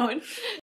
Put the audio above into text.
down.